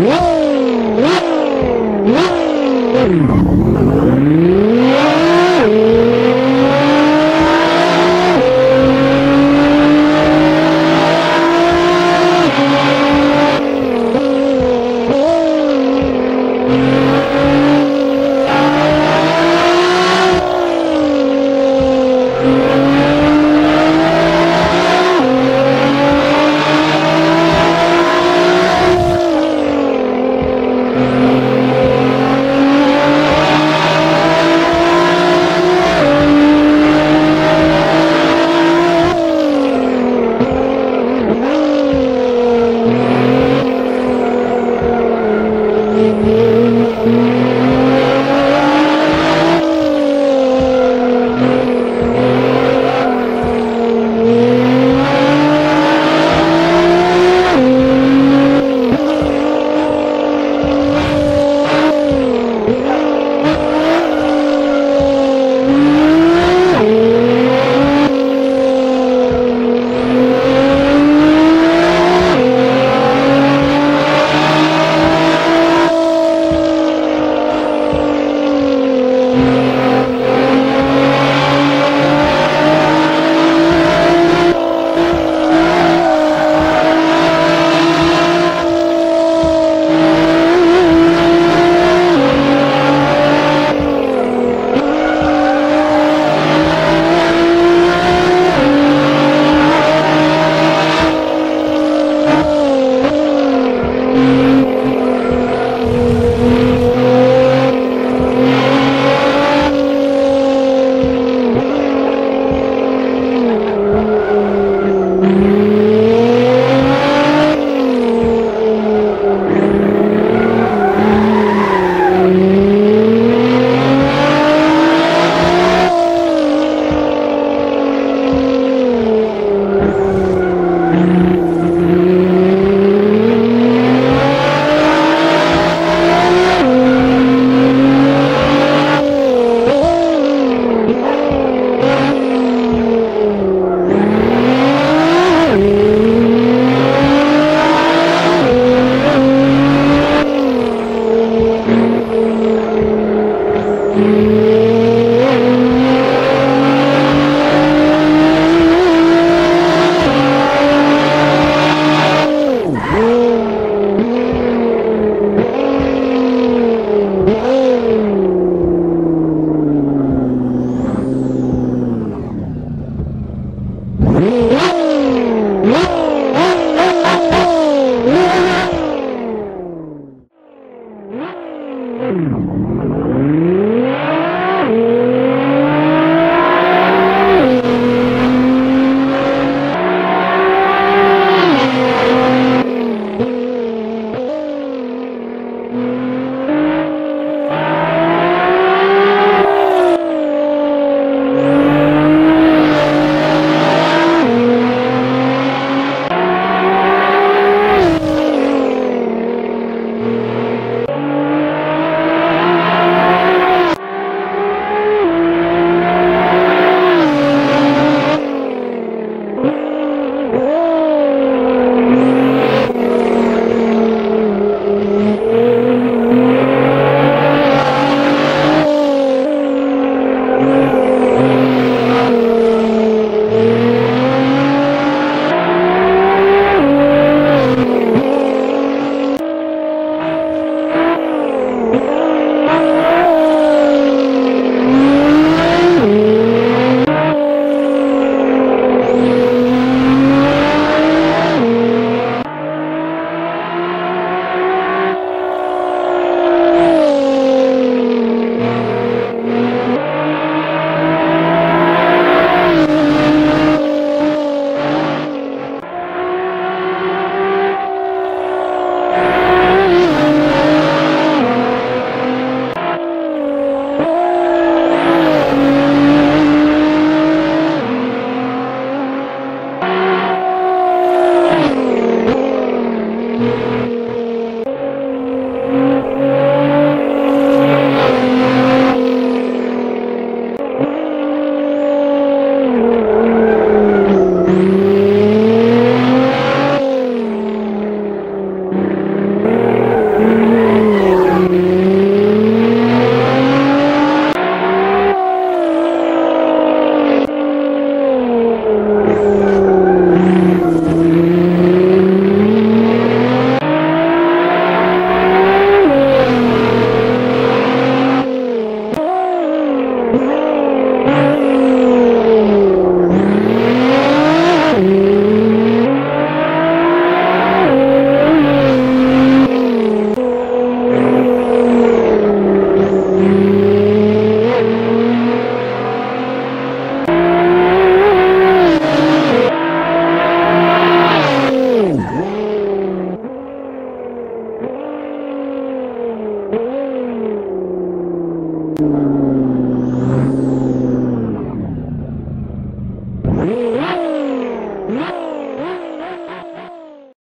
Thank うん。